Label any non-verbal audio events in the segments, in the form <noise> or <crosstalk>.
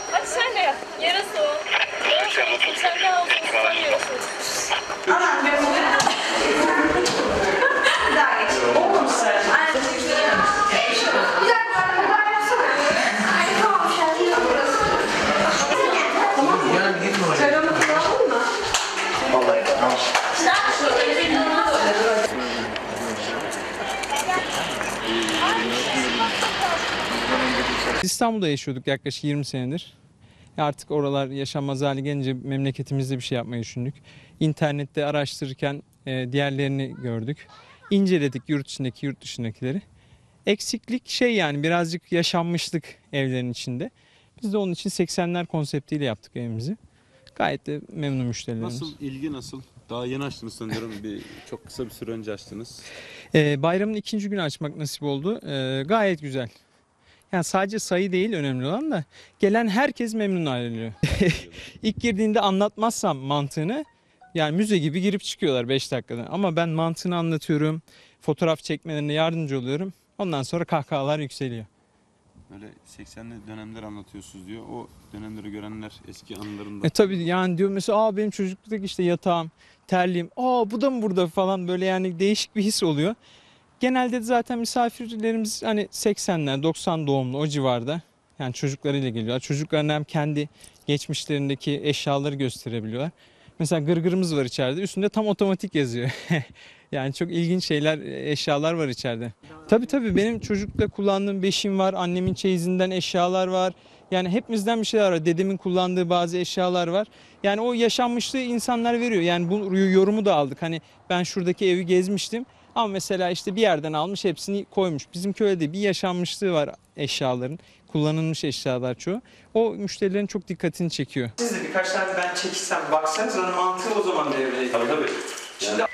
yap. Hadi sen de yap. Yarası o. Sen ne olduğunu sanıyorsun. Anam ben. Bir daha geç. Oldu mu İstanbul'da yaşıyorduk yaklaşık 20 senedir. Artık oralar yaşanmaz hale gelince memleketimizde bir şey yapmayı düşündük. İnternette araştırırken e, diğerlerini gördük. İnceledik yurt içindeki yurt dışındakileri. Eksiklik şey yani birazcık yaşanmışlık evlerin içinde. Biz de onun için 80'ler konseptiyle yaptık evimizi. Gayet de memnun müşterilerimiz. Nasıl ilgi nasıl? Daha yeni açtınız sanıyorum. Bir çok kısa bir süre önce açtınız. Ee, bayramın ikinci günü açmak nasip oldu. Ee, gayet güzel. Yani sadece sayı değil önemli olan da gelen herkes memnun ayrılıyor. <laughs> İlk girdiğinde anlatmazsam mantığını yani müze gibi girip çıkıyorlar 5 dakikada. Ama ben mantığını anlatıyorum. Fotoğraf çekmelerine yardımcı oluyorum. Ondan sonra kahkahalar yükseliyor. Böyle 80'li dönemler anlatıyorsunuz diyor. O dönemleri görenler eski anılarında. E tabii yani diyor mesela aa benim çocukluktaki işte yatağım, terliğim, aa bu da mı burada falan böyle yani değişik bir his oluyor. Genelde de zaten misafirlerimiz hani 80'ler 90 doğumlu o civarda. Yani çocuklarıyla geliyorlar. Çocuklarına hem kendi geçmişlerindeki eşyaları gösterebiliyorlar. Mesela gırgırımız var içeride. Üstünde tam otomatik yazıyor. <laughs> yani çok ilginç şeyler, eşyalar var içeride. Tabii tabii benim çocukla kullandığım beşim var. Annemin çeyizinden eşyalar var. Yani hepimizden bir şeyler var. Dedemin kullandığı bazı eşyalar var. Yani o yaşanmışlığı insanlar veriyor. Yani bu yorumu da aldık. Hani ben şuradaki evi gezmiştim. Ama mesela işte bir yerden almış hepsini koymuş. Bizim köyde bir yaşanmışlığı var eşyaların. Kullanılmış eşyalar çoğu. O müşterilerin çok dikkatini çekiyor. Siz de birkaç tane ben çekişsem baksanız onun mantığı o zaman devreye giriyor. Tabii tabii. Şimdi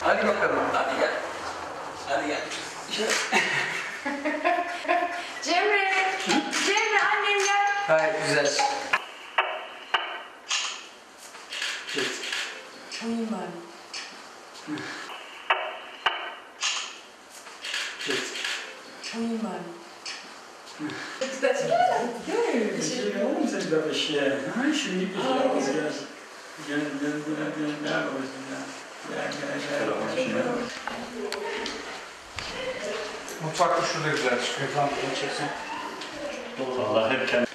Hadi bakalım. Hadi gel. Hadi gel. Cemre. Cemre annem gel. Gayet güzel. Oyun var. Oyun var. Sen de bir şey. Ha şimdi bir şey olmaz ya. Gel gel gel gel ne yapıyorsun ya? Gel gel gel. mutfakta şurada güzel çıkıyor. Tamam bunu çeksin. Vallahi hep kendi